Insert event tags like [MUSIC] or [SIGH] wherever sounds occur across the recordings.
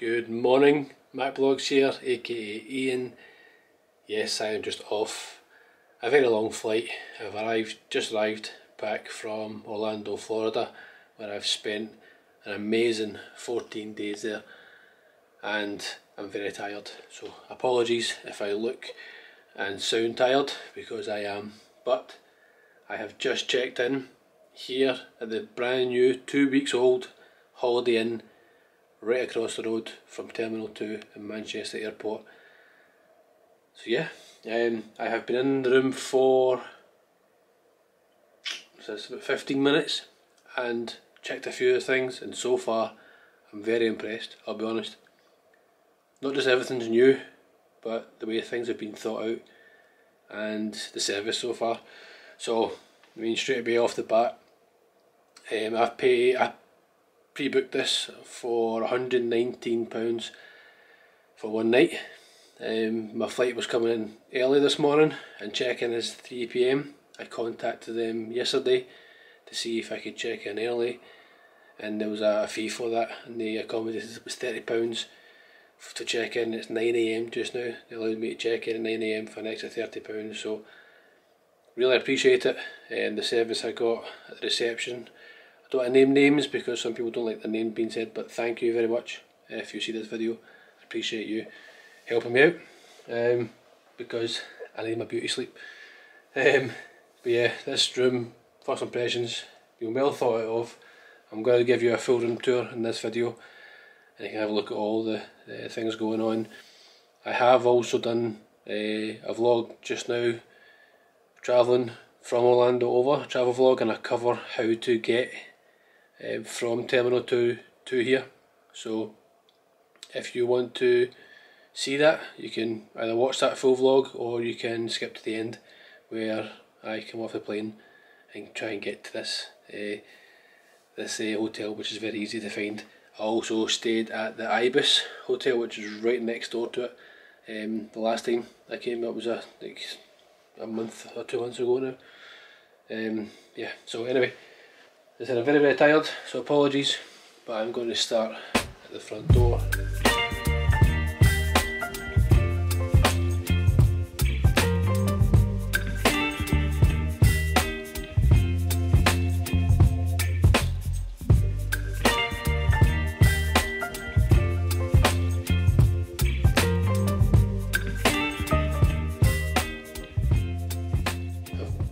Good morning, MacBlogs here, aka Ian. Yes, I am just off a very long flight. I've arrived, just arrived back from Orlando, Florida, where I've spent an amazing 14 days there, and I'm very tired. So apologies if I look and sound tired because I am, but I have just checked in here at the brand new, two weeks old Holiday Inn right across the road from Terminal 2 in Manchester Airport. So yeah, um, I have been in the room for so it's about 15 minutes and checked a few things and so far I'm very impressed, I'll be honest. Not just everything's new, but the way things have been thought out and the service so far. So, I mean straight away off the bat, um, I've paid, I pre-booked this for £119 for one night. Um, my flight was coming in early this morning and check-in is 3pm. I contacted them yesterday to see if I could check in early and there was a fee for that and they accommodated it was £30 to check in. It's 9am just now. They allowed me to check in at 9am for an extra £30 so really appreciate it and the service I got at the reception don't want to name names because some people don't like their name being said, but thank you very much if you see this video. I appreciate you helping me out um, because I need my beauty sleep. Um, but yeah, this room, first impressions, been well thought of. I'm going to give you a full room tour in this video and you can have a look at all the things going on. I have also done uh, a vlog just now travelling from Orlando over, travel vlog and I cover how to get um, from Terminal 2 to here. So if you want to see that, you can either watch that full vlog or you can skip to the end where I come off the plane and try and get to this uh, this uh, hotel which is very easy to find. I also stayed at the Ibis Hotel which is right next door to it. Um, the last time I came it was a like a month or two months ago now. Um, yeah, so anyway, I said I'm very very tired so apologies but I'm going to start at the front door.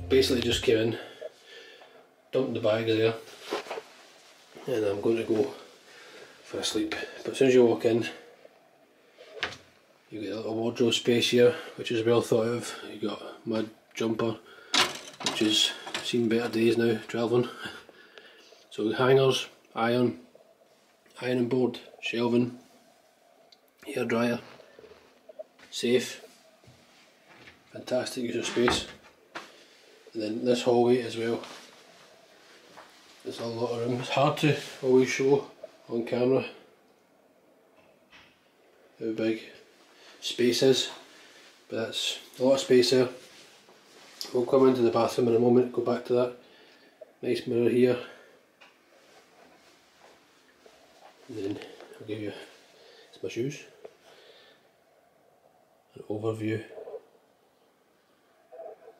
basically just came in dumped the bags there and I'm going to go for a sleep. But as soon as you walk in you get a little wardrobe space here which is well thought of. You got my jumper which has seen better days now travelling. [LAUGHS] So hangers, iron, ironing board, shelving, hair dryer, safe, fantastic use of space. And then this hallway as well there's a lot of room. It's hard to always show on camera how big space is, but that's a lot of space there. We'll come into the bathroom in a moment, go back to that. Nice mirror here. And then I'll give you, it's my shoes, an overview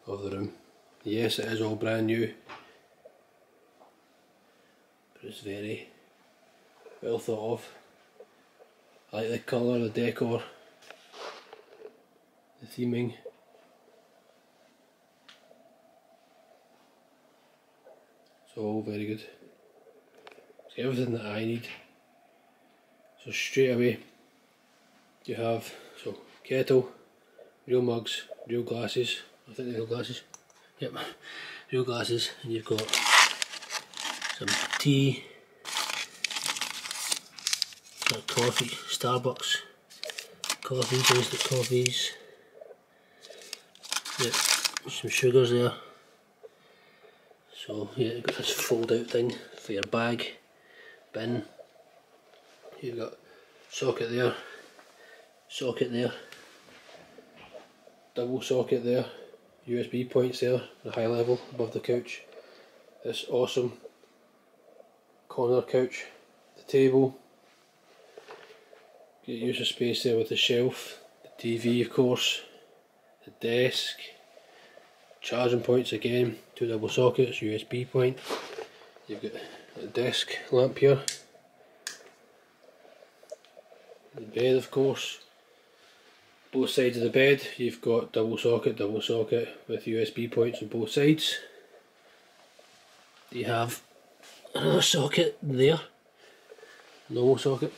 of the room. Yes, it is all brand new but it's very well thought of. I like the colour, the decor, the theming. It's all very good. It's everything that I need. So straight away you have so kettle, real mugs, real glasses. I think they're real glasses. Yep, [LAUGHS] real glasses, and you've got some tea, got coffee, Starbucks coffees, instant coffees, yeah, some sugars there. So yeah, you've got this fold out thing for your bag, bin. You've got socket there, socket there, double socket there, USB points there, the high level above the couch. This awesome corner couch, the table, Get use of space there with the shelf, the TV of course, the desk, charging points again, two double sockets, USB point. You've got a desk lamp here. The bed of course. Both sides of the bed you've got double socket, double socket with USB points on both sides. You have another socket there, normal socket,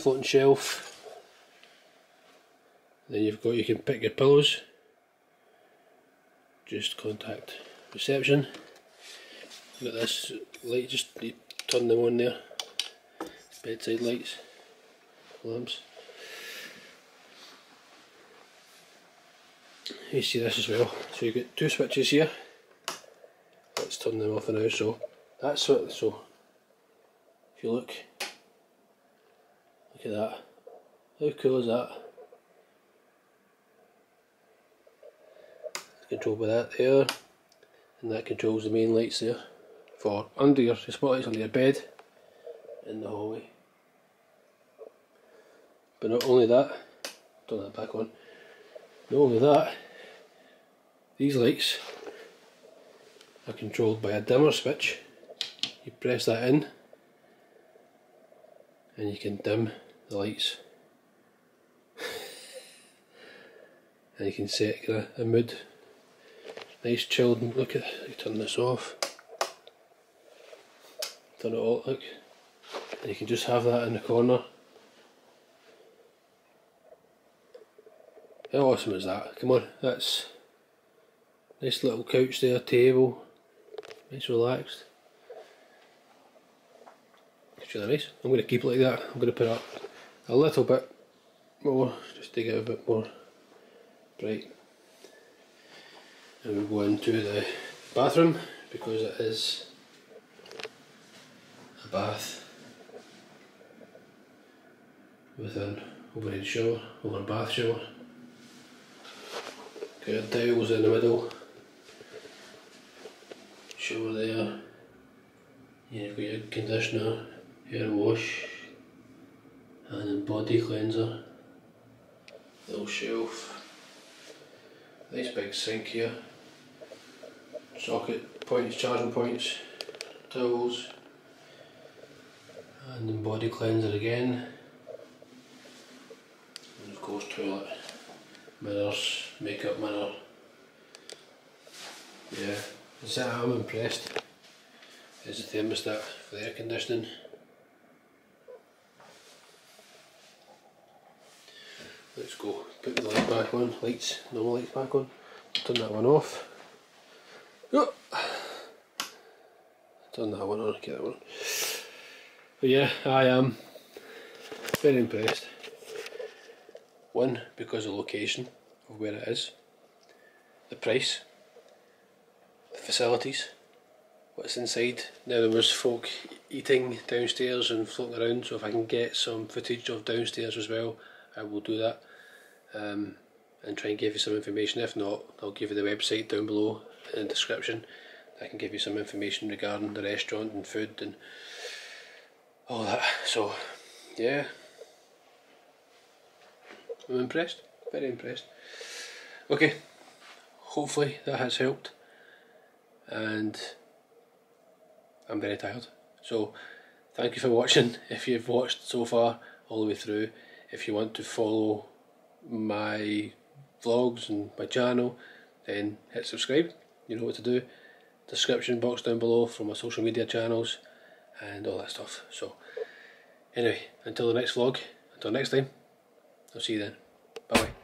floating shelf. Then you've got, you can pick your pillows. Just contact reception. Got this light, just turn them on there. Bedside lights, lamps. You see this as well. So you've got two switches here. Let's turn them off now. So that's what. So if you look, look at that. How cool is that? Controlled by that there, and that controls the main lights there for under your spotlights under your bed in the hallway. But not only that, turn that back on. Not only that, these lights are controlled by a dimmer switch. You press that in and you can dim the lights. [LAUGHS] and you can set a, uh, a mood. Nice chilled, look at, you turn this off. Turn it all, look. And you can just have that in the corner. How awesome is that? Come on, that's nice little couch there, table, nice relaxed. Really nice. I'm going to keep it like that. I'm going to put up a little bit more, just to get a bit more bright. And we'll go into the bathroom because it is a bath with an overhead shower, over a bath shower. Got towels in the middle, shower there, you've got your conditioner, hair wash, and body cleanser, little shelf, nice big sink here, socket points, charging points, towels, and then body cleanser again, and of course toilet mirrors, makeup mirror. Yeah, is that I'm impressed. Is the thermostat for the air conditioning. Go put the light back on, lights, normal lights back on, turn that one off. Oh. Turn that one on, get that one. But yeah, I am very impressed. One, because of location of where it is, the price, the facilities, what's inside. Now there was folk eating downstairs and floating around, so if I can get some footage of downstairs as well, I will do that. Um, and try and give you some information. If not, I'll give you the website down below in the description. I can give you some information regarding the restaurant and food and all that. So, yeah, I'm impressed, very impressed. Okay, hopefully that has helped, and I'm very tired. So, thank you for watching. If you've watched so far all the way through, if you want to follow my vlogs and my channel, then hit subscribe. You know what to do. Description box down below for my social media channels and all that stuff. So, anyway, until the next vlog, until next time. I'll see you then. Bye bye.